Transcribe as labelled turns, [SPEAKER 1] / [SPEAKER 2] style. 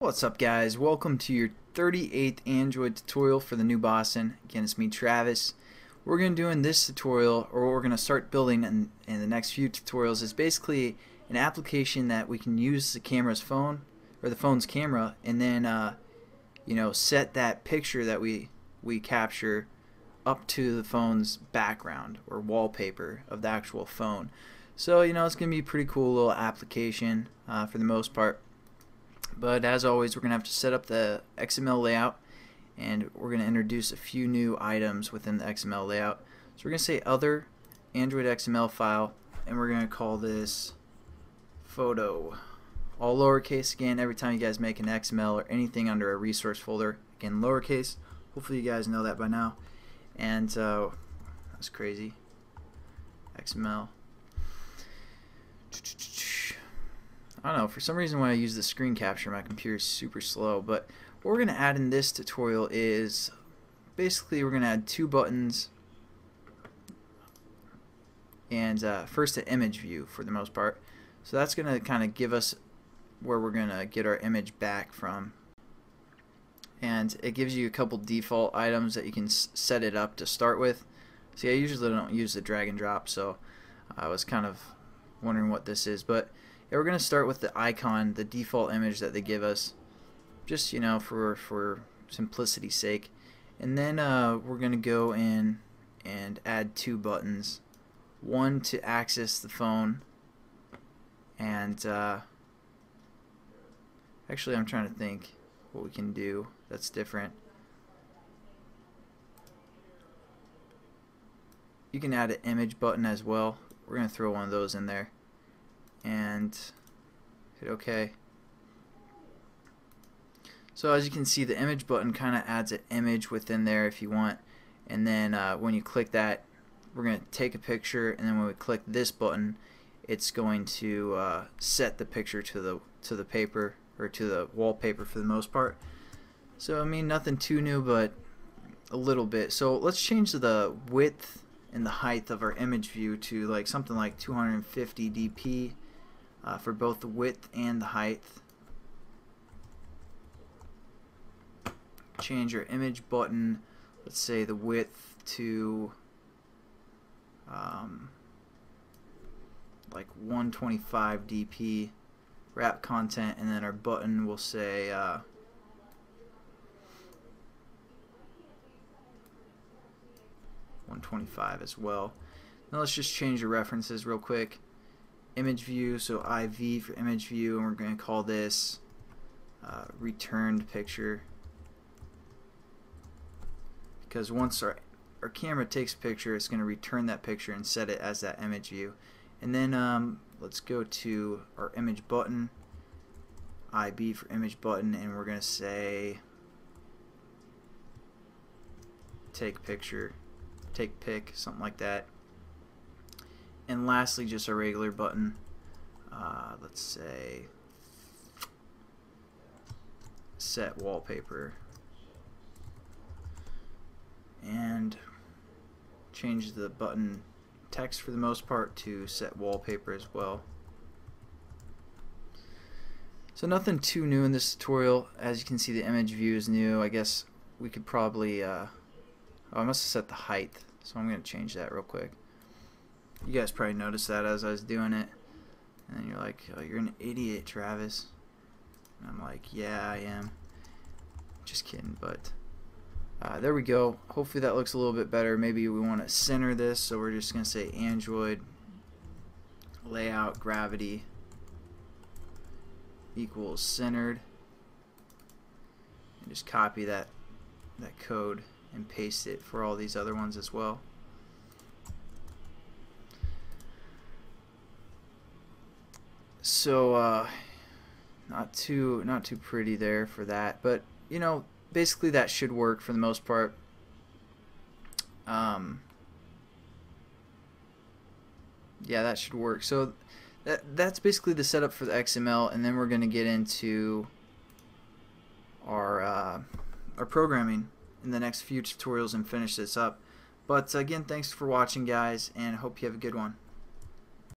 [SPEAKER 1] What's up guys, welcome to your 38th Android tutorial for the new Boston. Again it's me Travis. What we're going to do in this tutorial, or what we're going to start building in, in the next few tutorials is basically an application that we can use the camera's phone, or the phone's camera, and then uh, you know set that picture that we, we capture up to the phone's background or wallpaper of the actual phone. So you know it's going to be a pretty cool little application uh, for the most part. But as always, we're going to have to set up the XML layout and we're going to introduce a few new items within the XML layout. So we're going to say other Android XML file and we're going to call this photo. All lowercase again every time you guys make an XML or anything under a resource folder. Again lowercase. Hopefully you guys know that by now. And uh, that's crazy. XML. I don't know, for some reason when I use the screen capture my computer is super slow, but what we're going to add in this tutorial is basically we're going to add two buttons and uh, first an image view for the most part. So that's going to kind of give us where we're going to get our image back from. And it gives you a couple default items that you can set it up to start with. See, I usually don't use the drag and drop, so I was kind of wondering what this is. But we're going to start with the icon, the default image that they give us, just, you know, for, for simplicity's sake. And then uh, we're going to go in and add two buttons. One to access the phone, and uh, actually I'm trying to think what we can do that's different. You can add an image button as well. We're going to throw one of those in there and hit OK. So as you can see the image button kind of adds an image within there if you want and then uh, when you click that we're going to take a picture and then when we click this button it's going to uh, set the picture to the to the paper or to the wallpaper for the most part. So I mean nothing too new but a little bit. So let's change the width and the height of our image view to like something like 250 dp uh, for both the width and the height. Change your image button, let's say the width to um, like 125 dp wrap content and then our button will say uh, One twenty-five as well. Now let's just change the references real quick image view, so IV for image view, and we're going to call this uh, returned picture. Because once our, our camera takes picture, it's going to return that picture and set it as that image view. And then um, let's go to our image button, IB for image button, and we're going to say take picture, take pic, something like that and lastly just a regular button. Uh, let's say set wallpaper. And change the button text for the most part to set wallpaper as well. So nothing too new in this tutorial. As you can see the image view is new. I guess we could probably uh, oh, I must have set the height so I'm gonna change that real quick you guys probably noticed that as I was doing it. And you're like, oh, you're an idiot, Travis. And I'm like, yeah, I am. Just kidding, but uh, there we go. Hopefully that looks a little bit better. Maybe we want to center this, so we're just going to say Android layout gravity equals centered. And just copy that that code and paste it for all these other ones as well. So uh, not too not too pretty there for that but you know basically that should work for the most part. Um, yeah that should work. So that that's basically the setup for the XML and then we're gonna get into our uh, our programming in the next few tutorials and finish this up. But again thanks for watching guys and hope you have a good one